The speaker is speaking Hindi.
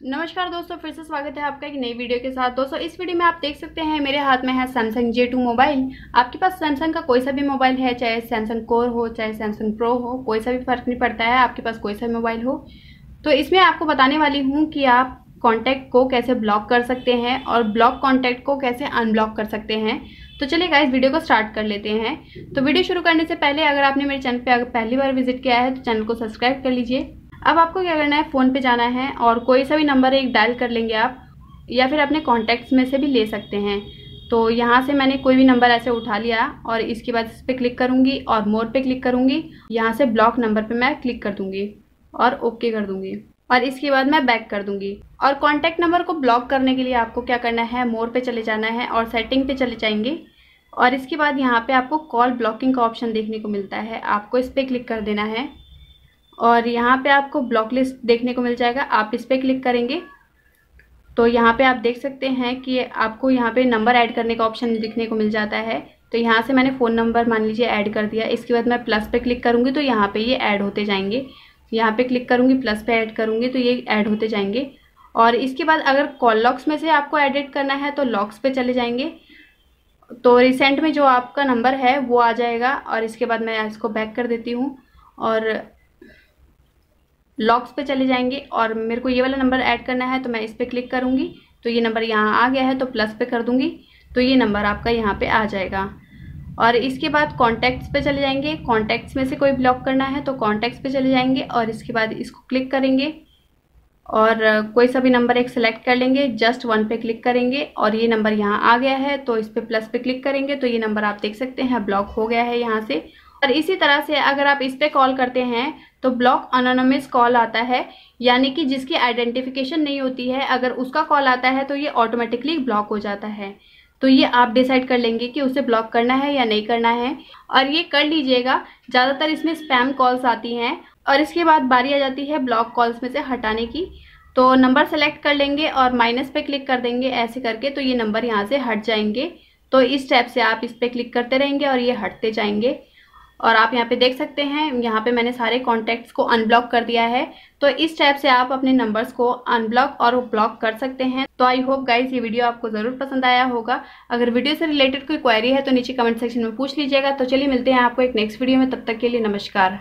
नमस्कार दोस्तों, फिर से स्वागत है आपका एक नई वीडियो के साथ। दोस्तों, इस वीडियो में आप देख सकते हैं, मेरे हाथ में है सैमसंग जे टू मोबाइल आपके पास सैमसंग का कोई सा भी मोबाइल है, चाहे सैमसंग कोर हो, चाहे सैमसंग प्रो हो, कोई सा भी फ़र्क नहीं पड़ता है, आपके पास कोई सा मोबाइल हो। तो इसमें आपको बताने वाली हूँ कि आप कॉन्टैक्ट को कैसे ब्लॉक कर सकते हैं और ब्लॉक कॉन्टैक्ट को कैसे अनब्लॉक कर सकते हैं। तो चलिए इस वीडियो को स्टार्ट कर लेते हैं। तो वीडियो शुरू करने से पहले, अगर आपने मेरे चैनल पर पहली बार विज़िट किया है तो चैनल को सब्सक्राइब कर लीजिए। अब आपको क्या करना है? फ़ोन पे जाना है और कोई सा भी नंबर एक डायल कर लेंगे आप, या फिर अपने कॉन्टैक्ट्स में से भी ले सकते हैं। तो यहाँ से मैंने कोई भी नंबर ऐसे उठा लिया और इसके बाद इस पर क्लिक करूँगी और मोर पे क्लिक करूँगी। यहाँ से ब्लॉक नंबर पे मैं क्लिक कर दूँगी और ओके कर दूँगी। और इसके बाद मैं बैक कर दूँगी। और कॉन्टैक्ट नंबर को ब्लॉक करने के लिए आपको क्या करना है? मोर पे चले जाना है और सेटिंग पे चले जाएँगे। और इसके बाद यहाँ पे आपको कॉल ब्लॉकिंग का ऑप्शन देखने को मिलता है। आपको इस पर क्लिक कर देना है। और यहाँ पे आपको ब्लॉक लिस्ट देखने को मिल जाएगा। आप इस पर क्लिक करेंगे। तो यहाँ पे आप देख सकते हैं कि आपको यहाँ पे नंबर ऐड करने का ऑप्शन दिखने को मिल जाता है। तो यहाँ से मैंने फ़ोन नंबर मान लीजिए ऐड कर दिया। इसके बाद मैं प्लस पे क्लिक करूँगी तो यहाँ पे ये ऐड होते जाएँगे। यहाँ पे क्लिक करूँगी प्लस पे ऐड करूँगी तो ये ऐड होते जाएँगे। और इसके बाद अगर कॉल लॉक्स में से आपको एडिट करना है तो लॉक्स पे चले जाएँगे। तो रिसेंट में जो आपका नंबर है वो आ जाएगा और इसके बाद मैं इसको बैक कर देती हूँ। और लॉक्स पे चले जाएँगे और मेरे को ये वाला नंबर ऐड करना है तो मैं इस पर क्लिक करूँगी। तो ये नंबर यहाँ आ गया है तो प्लस पे कर दूँगी। तो ये नंबर आपका यहाँ पे आ जाएगा। और इसके बाद कॉन्टैक्ट्स पे चले जाएँगे। कॉन्टैक्ट्स में से कोई ब्लॉक करना है तो कॉन्टैक्ट्स पे चले जाएँगे और इसके बाद इसको क्लिक करेंगे। और कोई सा भी नंबर एक सेलेक्ट कर लेंगे जस्ट वन पे क्लिक करेंगे और ये नंबर यहाँ आ गया है तो इस पर प्लस पे क्लिक करेंगे। तो ये नंबर आप देख सकते हैं ब्लॉक हो गया है यहाँ से। और इसी तरह से अगर आप इस पर कॉल करते हैं तो ब्लॉक अनोनमस कॉल आता है, यानी कि जिसकी आइडेंटिफिकेशन नहीं होती है, अगर उसका कॉल आता है तो ये ऑटोमेटिकली ब्लॉक हो जाता है। तो ये आप डिसाइड कर लेंगे कि उसे ब्लॉक करना है या नहीं करना है। और ये कर लीजिएगा, ज़्यादातर इसमें स्पैम कॉल्स आती हैं, और इसके बाद बारी आ जाती है ब्लॉक कॉल्स में से हटाने की। तो नंबर सेलेक्ट कर लेंगे और माइनस पे क्लिक कर देंगे ऐसे करके तो ये नंबर यहाँ से हट जाएँगे। तो इस स्टेप से आप इस पर क्लिक करते रहेंगे और ये हटते जाएँगे। और आप यहाँ पे देख सकते हैं, यहाँ पे मैंने सारे कॉन्टैक्ट्स को अनब्लॉक कर दिया है। तो इस टाइप से आप अपने नंबर्स को अनब्लॉक और ब्लॉक कर सकते हैं। तो आई होप गाइज़ ये वीडियो आपको ज़रूर पसंद आया होगा। अगर वीडियो से रिलेटेड कोई क्वेरी है तो नीचे कमेंट सेक्शन में पूछ लीजिएगा। तो चलिए मिलते हैं आपको एक नेक्स्ट वीडियो में। तब तक के लिए नमस्कार।